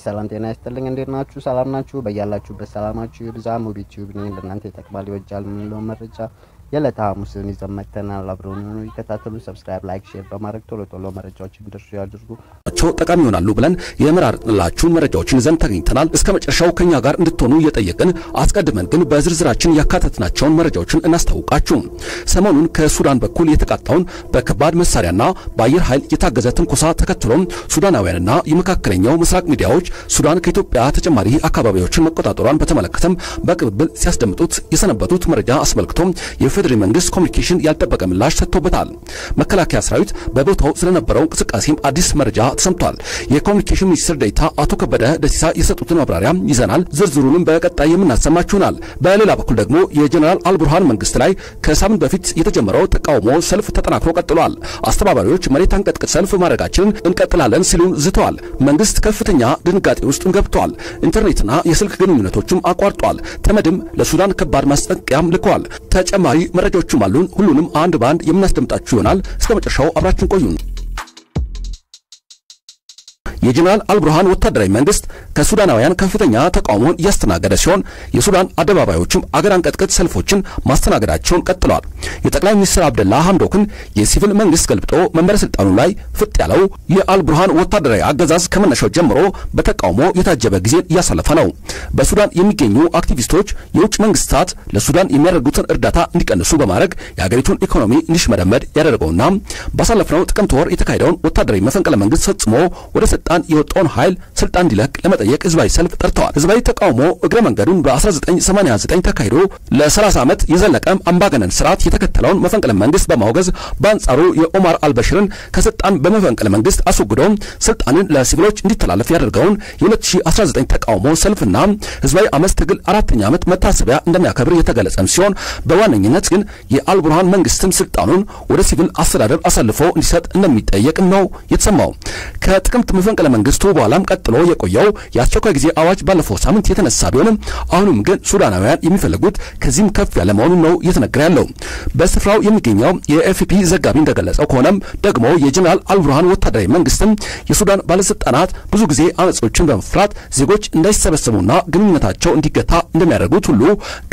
ሰላም ጤና ይስጥልኝ። እንዴት ናችሁ? ሰላም ናችሁ? በያላችሁበት ሰላማችሁ ይብዛ። ሙቢ ቲዩብ ነኝ። ለእናንተ ይጠቅማል ይበጃል የምንለው መረጃ የዕለተ ሐሙስን ይዘን መጥተናል። አብረውን ሆኑ ይከታተሉ። subscribe፣ like፣ share በማድረግ ቶሎ ቶሎ መረጃዎችን ደራሽ ያድርጉ። ጠቃሚ ይሆናሉ ብለን የመራረጥንላችሁን መረጃዎችን ይዘን ተገኝተናል። እስከ መጨረሻው ከኛ ጋር እንድትሆኑ እየጠየቅን አስቀድመን ግን በዝርዝራችን ያካተትናቸውን መረጃዎችን እናስታውቃችሁ። ሰሞኑን ከሱዳን በኩል የተቃጣውን በከባድ መሳሪያና በአየር ኃይል የታገዘ ትንኮሳ ተከትሎም ሱዳናውያንና የመካከለኛው ምስራቅ ሚዲያዎች ሱዳን ከኢትዮጵያ ተጨማሪ አካባቢዎችን መቆጣጠሯን በተመለከተም በቅብብል ሲያስደምጡት የሰነበቱት መረጃ አስመልክቶም የፌዴራል መንግስት ኮሚኒኬሽን ያልጠበቀ ምላሽ ሰጥቶበታል። መከላከያ ሰራዊት በቦታው ስለነበረው እንቅስቃሴም አዲስ መረጃ ተሰምቷል። የኮሚኒኬሽን ሚኒስትር ዴኤታ አቶ ከበደ ደሲሳ የሰጡትን ማብራሪያ ይዘናል። ዝርዝሩንም በቀጣይ የምናሰማችሁ ይሆናል። በሌላ በኩል ደግሞ የጀኔራል አልቡርሃን መንግስት ላይ ከሳምንት በፊት የተጀመረው ተቃውሞ ሰልፍ ተጠናክሮ ቀጥሏል። አስተባባሪዎች መሬት አንቀጥቅጥ ሰልፍ ማድረጋችንን እንቀጥላለን ሲሉ ዝተዋል። መንግስት ከፍተኛ ድንጋጤ ውስጥ ገብቷል። ኢንተርኔትና የስልክ ግንኙነቶችም አቋርጧል። ተመድም ለሱዳን ከባድ ማስጠንቀቂያም ልከዋል። ተጨማሪ መረጃዎችም አሉን። ሁሉንም አንድ በአንድ የምናስደምጣችሁ ይሆናል። እስከ መጨረሻው አብራችን ቆዩን። የጀነራል አልቡርሃን ወታደራዊ መንግስት ከሱዳናውያን ከፍተኛ ተቃውሞን እያስተናገደ ሲሆን የሱዳን አደባባዮችም አገር አንቀጥቅጥ ሰልፎችን ማስተናገዳቸውን ቀጥለዋል። የጠቅላይ ሚኒስትር አብደላ ሐምዶክን የሲቪል መንግስት ገልብጦ መንበረ ስልጣኑ ላይ ፍጥ ያለው የአልቡርሃን ወታደራዊ አገዛዝ ከመነሻው ጀምሮ በተቃውሞ የታጀበ ጊዜን እያሳለፈ ነው። በሱዳን የሚገኙ አክቲቪስቶች የውጭ መንግስታት ለሱዳን የሚያደርጉትን እርዳታ እንዲቀንሱ በማድረግ የሀገሪቱን ኢኮኖሚ እንዲሽመደመድ ያደረገውና ባሳለፍነው ጥቅምት ወር የተካሄደውን ወታደራዊ መፈንቅለ መንግስት ፈጽሞ ወደ ስልጣን የወጣውን ኃይል ስልጣን እንዲለቅ ለመጠየቅ ህዝባዊ ሰልፍ ጠርተዋል። ህዝባዊ ተቃውሞ እግረ መንገዱን በ1989 ተካሂዶ ለ30 ዓመት የዘለቀ አምባገነን ስርዓት የተከተለውን መፈንቅለ መንግስት በማውገዝ በአንጻሩ የኦማር አልበሽርን ከስልጣን በመፈንቅለ መንግስት አስወግዶ ስልጣንን ለሲቪሎች እንዲተላለፍ ያደርገውን የ2019 ተቃውሞ ሰልፍና ህዝባዊ አመፅ ትግል አራተኛ ዓመት መታሰቢያ እንደሚያከብር የተገለጸም ሲሆን በዋነኝነት ግን የአልቡርሃን መንግስትም ስልጣኑን ወደ ሲቪል አስተዳደር አሳልፎ እንዲሰጥ እንደሚጠየቅም ነው የተሰማው። ከጥቅምት መፈንቅለ መንግስቱ በኋላም ቀጥሎ የቆየው የአስቸኳይ ጊዜ አዋጅ ባለፈው ሳምንት የተነሳ ቢሆንም አሁንም ግን ሱዳናውያን የሚፈልጉት ከዚህም ከፍ ያለ መሆኑን ነው እየተነገረ ያለው። በስፍራው የሚገኘው የኤፍፒ ዘጋቢ እንደገለጸው ከሆነም ደግሞ የጀነራል አልቡርሃን ወታደራዊ መንግስትም የሱዳን ባለስልጣናት ብዙ ጊዜ አመጾችን በመፍራት ዜጎች እንዳይሰበሰቡና ግንኙነታቸው እንዲገታ እንደሚያደርጉት ሁሉ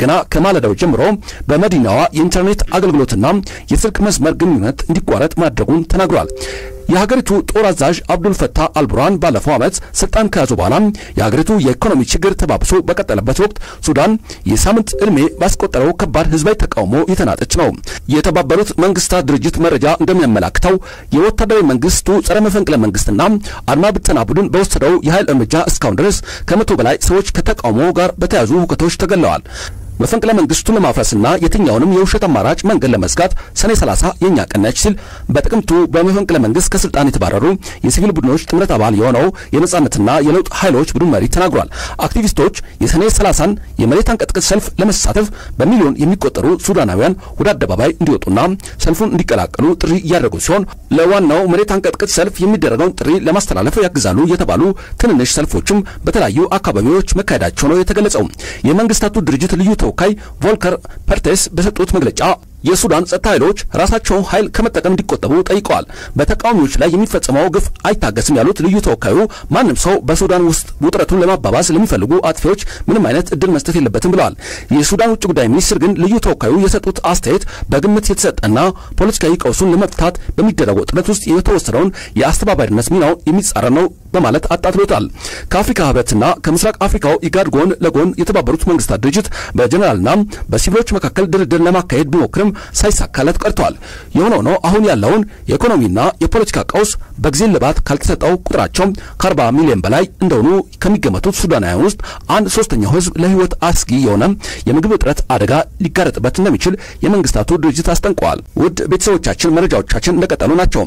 ገና ከማለዳው ጀምሮ በመዲናዋ የኢንተርኔት አገልግሎትና የስልክ መስመር ግንኙነት እንዲቋረጥ ማድረጉን ተናግሯል። የሀገሪቱ ጦር አዛዥ አብዱል ፈታህ አልቡርሃን ባለፈው ዓመት ስልጣን ከያዙ በኋላ የሀገሪቱ የኢኮኖሚ ችግር ተባብሶ በቀጠለበት ወቅት ሱዳን የሳምንት ዕድሜ ባስቆጠረው ከባድ ህዝባዊ ተቃውሞ የተናጠች ነው። የተባበሩት መንግስታት ድርጅት መረጃ እንደሚያመላክተው የወታደራዊ መንግስቱ ጸረ መፈንቅለ መንግስትና አድማ ብተና ቡድን በወሰደው የኃይል እርምጃ እስካሁን ድረስ ከመቶ በላይ ሰዎች ከተቃውሞ ጋር በተያዙ ሁከቶች ተገለዋል። መፈንቅለ መንግስቱን ለማፍረስና የትኛውንም የውሸት አማራጭ መንገድ ለመዝጋት ሰኔ 30 የኛ ቀን ነች ሲል በጥቅምቱ በመፈንቅለ መንግስት ከስልጣን የተባረሩ የሲቪል ቡድኖች ጥምረት አባል የሆነው የነጻነትና የለውጥ ኃይሎች ቡድን መሪ ተናግሯል። አክቲቪስቶች የሰኔ 30ን የመሬት አንቀጥቅጥ ሰልፍ ለመሳተፍ በሚሊዮን የሚቆጠሩ ሱዳናውያን ወደ አደባባይ እንዲወጡና ሰልፉን እንዲቀላቀሉ ጥሪ እያደረጉ ሲሆን ለዋናው መሬት አንቀጥቅጥ ሰልፍ የሚደረገውን ጥሪ ለማስተላለፍ ያግዛሉ የተባሉ ትንንሽ ሰልፎችም በተለያዩ አካባቢዎች መካሄዳቸው ነው የተገለጸው። የመንግስታቱ ድርጅት ልዩ ተወካይ ቮልከር ፐርቴስ በሰጡት መግለጫ የሱዳን ጸጥታ ኃይሎች ራሳቸውን ኃይል ከመጠቀም እንዲቆጠቡ ጠይቀዋል። በተቃዋሚዎች ላይ የሚፈጸመው ግፍ አይታገስም ያሉት ልዩ ተወካዩ ማንም ሰው በሱዳን ውስጥ ውጥረቱን ለማባባስ ለሚፈልጉ አጥፊዎች ምንም አይነት እድል መስጠት የለበትም ብለዋል። የሱዳን ውጭ ጉዳይ ሚኒስትር ግን ልዩ ተወካዩ የሰጡት አስተያየት በግምት የተሰጠና ፖለቲካዊ ቀውሱን ለመፍታት በሚደረገው ጥረት ውስጥ የተወሰደውን የአስተባባሪነት ሚናውን የሚጻረር ነው በማለት አጣጥሎታል። ከአፍሪካ ህብረትና ከምስራቅ አፍሪካው ኢጋድ ጎን ለጎን የተባበሩት መንግስታት ድርጅት በጀኔራልና በሲቪሎች መካከል ድርድር ለማካሄድ ቢሞክርም ሳይሳካለት ቀርቷል። የሆነው ነው አሁን ያለውን የኢኮኖሚና የፖለቲካ ቀውስ በጊዜ ልባት ካልተሰጠው ቁጥራቸው ከ40 ሚሊዮን በላይ እንደሆኑ ከሚገመቱት ሱዳናውያን ውስጥ አንድ ሶስተኛው ህዝብ ለህይወት አስጊ የሆነ የምግብ እጥረት አደጋ ሊጋረጥበት እንደሚችል የመንግስታቱ ድርጅት አስጠንቀዋል። ውድ ቤተሰቦቻችን መረጃዎቻችን እንደቀጠሉ ናቸው።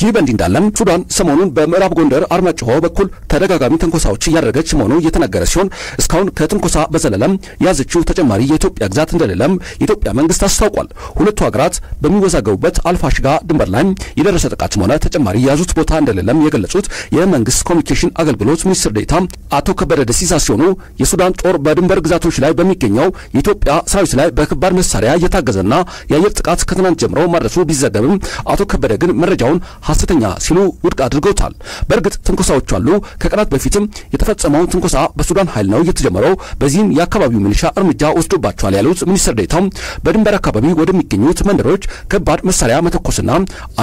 ይህ በእንዲህ እንዳለም ሱዳን ሰሞኑን በምዕራብ ጎንደር አርማጭሆ በኩል ተደጋጋሚ ትንኮሳዎች እያደረገች መሆኑ እየተነገረ ሲሆን እስካሁን ከትንኮሳ በዘለለም የያዘችው ተጨማሪ የኢትዮጵያ ግዛት እንደሌለም የኢትዮጵያ መንግስት አስታውቋል። ሁለቱ ሀገራት በሚወዛገቡበት አልፋሽጋ ድንበር ላይ የደረሰ ጥቃትም ሆነ ተጨማሪ የያዙት ቦታ እንደሌለም የገለጹት የመንግስት ኮሚኒኬሽን አገልግሎት ሚኒስትር ዴኤታ አቶ ከበደ ደሲሳ ሲሆኑ የሱዳን ጦር በድንበር ግዛቶች ላይ በሚገኘው የኢትዮጵያ ሰራዊት ላይ በከባድ መሳሪያ እየታገዘና የአየር ጥቃት ከትናንት ጀምሮ ማድረሱ ቢዘገብም አቶ ከበደ ግን መረጃውን ሐሰተኛ ሲሉ ውድቅ አድርገውታል። በእርግጥ ትንኮሳዎች ትንኮሳዎች አሉ። ከቀናት በፊትም የተፈጸመው ትንኮሳ በሱዳን ኃይል ነው የተጀመረው። በዚህም የአካባቢው ሚሊሻ እርምጃ ወስዶባቸዋል ያሉት ሚኒስትር ዴኤታው በድንበር አካባቢ ወደሚገኙት መንደሮች ከባድ መሳሪያ መተኮስና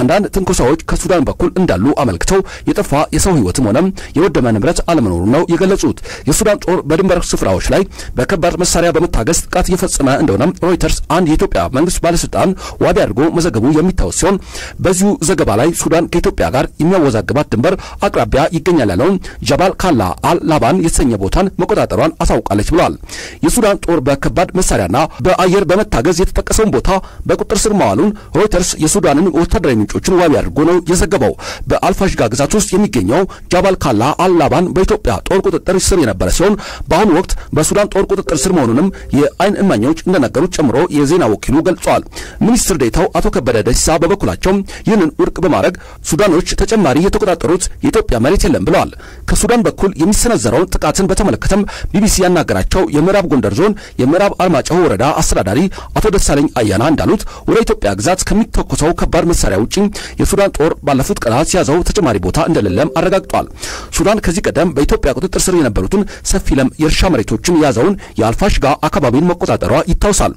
አንዳንድ ትንኮሳዎች ከሱዳን በኩል እንዳሉ አመልክተው የጠፋ የሰው ሕይወትም ሆነ የወደመ ንብረት አለመኖሩ ነው የገለጹት። የሱዳን ጦር በድንበር ስፍራዎች ላይ በከባድ መሳሪያ በመታገዝ ጥቃት እየፈጸመ እንደሆነ ሮይተርስ አንድ የኢትዮጵያ መንግስት ባለስልጣን ዋቢ አድርጎ መዘገቡ የሚታወስ ሲሆን በዚሁ ዘገባ ላይ ሱዳን ከኢትዮጵያ ጋር የሚያወዛግባት ድንበር አቅራቢያ ይገኛል ያለውን ጃባል ካላ አል የተሰኘ ቦታን መቆጣጠሯን አሳውቃለች ብለዋል። የሱዳን ጦር በከባድ መሳሪያና በአየር በመታገዝ የተጠቀሰውን ቦታ በቁጥጥር ስር መዋሉን ሮይተርስ የሱዳንን ወታደራዊ ምንጮችን ዋቢ አድርጎ ነው የዘገበው። በአልፋሽጋ ግዛት ውስጥ የሚገኘው ጃባል ካላ አልላባን በኢትዮጵያ ጦር ቁጥጥር ስር የነበረ ሲሆን በአሁኑ ወቅት በሱዳን ጦር ቁጥጥር ስር መሆኑንም የአይን እማኞች እንደነገሩት ጨምሮ የዜና ወኪሉ ገልጸዋል። ሚኒስትር ዴኤታው አቶ ከበደ ደሲሳ በበኩላቸው ይህንን ውድቅ በማድረግ ሱዳኖች ተጨማሪ የተቆጣጠሩት የኢትዮጵያ መሬት የለም ብለዋል። ከሱዳን በኩል የሚሰነዘረውን ጥቃትን በተመለከተም ቢቢሲ ያናገራቸው የምዕራብ ጎንደር ዞን የምዕራብ አርማጭሆ ወረዳ አስተዳዳሪ አቶ ደሳለኝ አያና እንዳሉት ወደ ኢትዮጵያ ግዛት ከሚተኮሰው ከባድ መሳሪያ ውጪ የሱዳን ጦር ባለፉት ቀናት ሲያዘው ተጨማሪ ቦታ እንደሌለም አረጋግጧል። ሱዳን ከዚህ ቀደም በኢትዮጵያ ቁጥጥር ስር የነበሩትን ሰፊ ለም የእርሻ መሬቶችን የያዘውን የአልፋሽጋ አካባቢን መቆጣጠሯ ይታወሳል።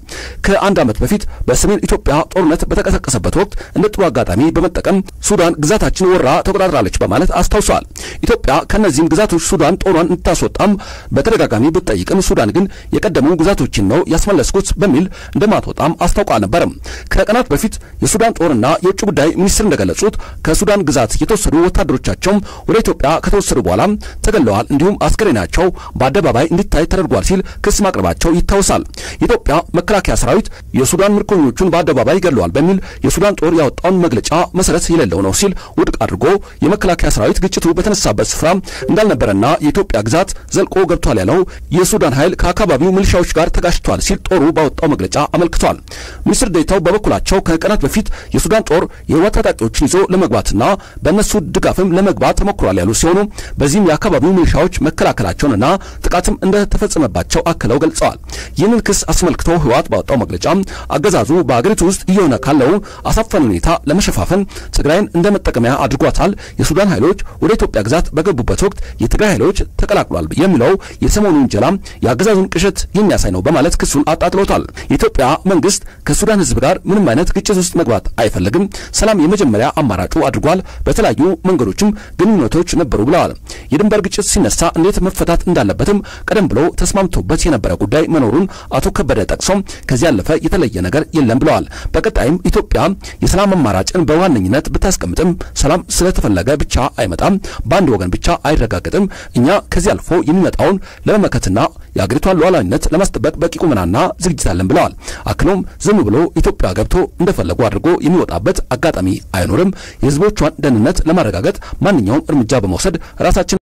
ከአንድ ዓመት በፊት በሰሜን ኢትዮጵያ ጦርነት በተቀሰቀሰበት ወቅት እንደ ጥሩ አጋጣሚ በመጠቀም ሱዳን ግዛታችን ወራ ተቆጣጥራለች በማለት አስታውሰዋል። ኢትዮጵያ ከእነዚህም ግዛቶች ሱዳን ጦሯን እንድታስወጣም በተደጋጋሚ ብትጠይቅም ሱዳን ግን የቀደሙ ግዛቶችን ነው ያስመለስኩት በሚል እንደማትወጣም አስታውቃ ነበርም። ከቀናት በፊት የሱዳን ጦርና የውጭ ጉዳይ ሚኒስትር እንደገለጹት ከሱዳን ግዛት የተወሰዱ ወታደሮቻቸው ወደ ኢትዮጵያ ከተወሰዱ በኋላ ተገለዋል፣ እንዲሁም አስከሬናቸው በአደባባይ እንዲታይ ተደርጓል ሲል ክስ ማቅረባቸው ይታወሳል። የኢትዮጵያ መከላከያ ሰራዊት የሱዳን ምርኮኞቹን በአደባባይ ገድለዋል በሚል የሱዳን ጦር ያወጣውን መግለጫ መሰረት የሌለው ነው ሲል ውድቅ አድርጎ የመከላከያ ሰራዊት ግጭቱ በተነሳበት ስፍራ እንዳልነበረና የኢትዮጵያ ግዛት ዘልቆ ገብቷል ያለው የሱዳን ኃይል ከአካባቢው ሚሊሻዎች ጋር ተጋጭቷል ሲል ጦሩ ባወጣው መግለጫ አመልክቷል። ሚኒስትር ዴኤታው በበኩላቸው ከቀናት በፊት የሱዳን ጦር የህወሓት ታጣቂዎችን ይዞ ለመግባትና በእነሱ ድጋፍም ለመግባት ተሞክሯል ያሉ ሲሆኑ በዚህም የአካባቢው ሚሊሻዎች መከላከላቸውንና ጥቃትም እንደተፈጸመባቸው አክለው ገልጸዋል። ይህንን ክስ አስመልክቶ ህወሓት ባወጣው መግለጫ አገዛዙ በአገሪቱ ውስጥ እየሆነ ካለው አሳፋኝ ሁኔታ ለመሸፋፈን ትግራይን እንደ መጠቀሚያ አድርጓታል። የሱዳን ኃይሎች ወደ ኢትዮጵያ ግዛት በገቡበት ወቅት የትግራይ ኃይሎች ተቀላቅሏል የሚለው የሰሞኑ ውንጀላ የአገዛዙን ቅዠት የሚያሳይ ነው በማለት ክሱን አጣጥሎታል። የኢትዮጵያ መንግስት ከሱዳን ህዝብ ጋር ምንም አይነት ግጭት ውስጥ መግባት አይፈልግም፣ ሰላም የመጀመሪያ አማራጩ አድርጓል፣ በተለያዩ መንገዶችም ግንኙነቶች ነበሩ ብለዋል። የድንበር ግጭት ሲነሳ እንዴት መፈታት እንዳለበትም ቀደም ብሎ ተስማምቶበት የነበረ ጉዳይ መኖሩን አቶ ከበደ ጠቅሶም ከዚህ ያለፈ የተለየ ነገር የለም ብለዋል። በቀጣይም ኢትዮጵያ የሰላም አማራጭን በዋነኝነት ብታስቀምጥም ሰላም ስለተፈለገ ብቻ አይመጣም፣ በአንድ ወገን ብቻ አይረጋገጥም። እኛ ከዚህ አልፎ የሚመጣውን ለመመከትና የአገሪቷን ሉዓላዊነት ለማስጠበቅ በቂ ቁመናና ዝግጅት አለን ብለዋል። አክሎም ዝም ብሎ ኢትዮጵያ ገብቶ እንደፈለጉ አድርጎ የሚወጣበት አጋጣሚ አይኖርም። የህዝቦቿን ደህንነት ለማረጋገጥ ማንኛውም እርምጃ በመውሰድ ራሳችን